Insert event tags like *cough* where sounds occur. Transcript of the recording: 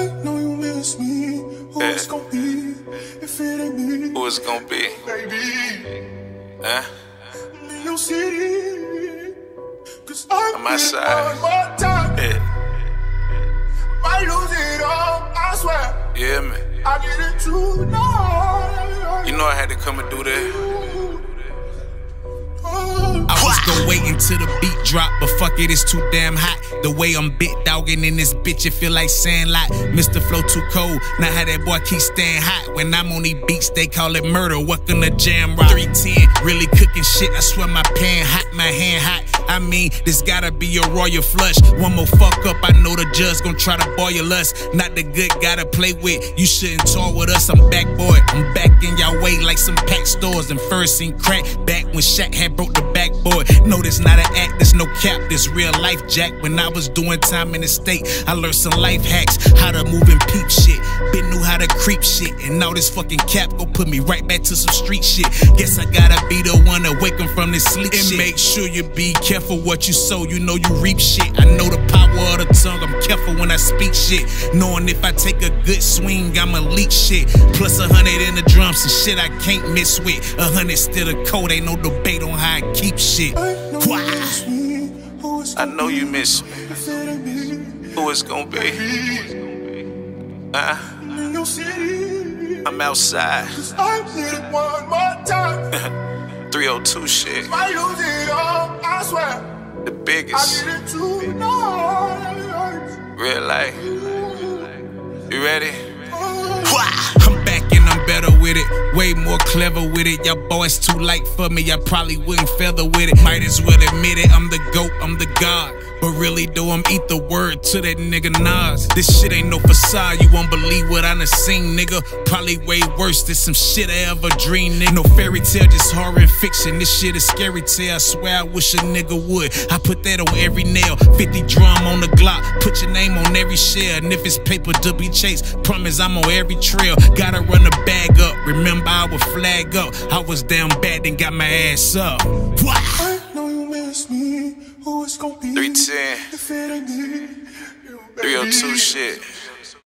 I know you miss me. Who it's eh. gonna be if it ain't me, Who it's gonna be? baby? Huh? In your city. Cause I I'm need it outside. one more time. Yeah, Might lose it all, I swear. yeah, man. I need it tonight. You know I had to come and do that. I was gonna wait until the beat drop, but fuck it, it's too damn hot. The way I'm bit dogging in this bitch, it feel like sandlot. Mr. Flow too cold, now how that boy keep staying hot. When I'm on these beats, they call it murder. Welcome to Jamrock. 310, really cooking shit. I swear my pan hot, my hand hot. I mean, this gotta be a royal flush. One more fuck up, I know the judge gonna try to boil us. Not the good gotta play with. You shouldn't tour with us. I'm back, boy. I'm back in y'all way like some pack stores and first seen crack. Back when Shaq had broke the No, this not an act, this no cap, this real life, Jack. When I was doing time in the state, I learned some life hacks, how to move and peep shit. Been knew creep shit, and now this fucking cap gon' put me right back to some street shit. Guess I gotta be the one to wake 'em from this sleep and shit. make sure you be careful what you sow. You know you reap shit. I know the power of the tongue. I'm careful when I speak shit, knowing if I take a good swing, I'ma leak shit. Plus a hundred in the drums and shit I can't miss with. A hundred still a code, ain't no debate on how I keep shit. I know Why? you miss me. Who it's I gonna know you be miss me. if it ain't me, Who it's gonna be? Uh, your city. I'm outside. Cause I need it one more time. *laughs* 302 shit. Might lose it all, I swear. The I biggest. need it tonight. Real life. You ready? Uh. Why? I'm back and I'm better with it. Way more clever with it. Y'all boys too light for me. I probably wouldn't feather with it. Might as well admit it. I'm the GOAT, I'm the God. But really, though, I'm eat the word to that nigga Nas. This shit ain't no facade. You won't believe what I done seen, nigga. Probably way worse than some shit I ever dreamed, nigga. No fairy tale, just horror and fiction. This shit is scary tale. I swear I wish a nigga would. I put that on every nail. 50 drum on the Glock. Put your name on every shell. And if it's paper to be chased, promise I'm on every trail. Gotta run the bag up. Remember, I would flag up. I was down bad and got my ass up. What? I know you miss me. Who it's gonna be 310. if it ain't me, you, oh baby. 302 shit.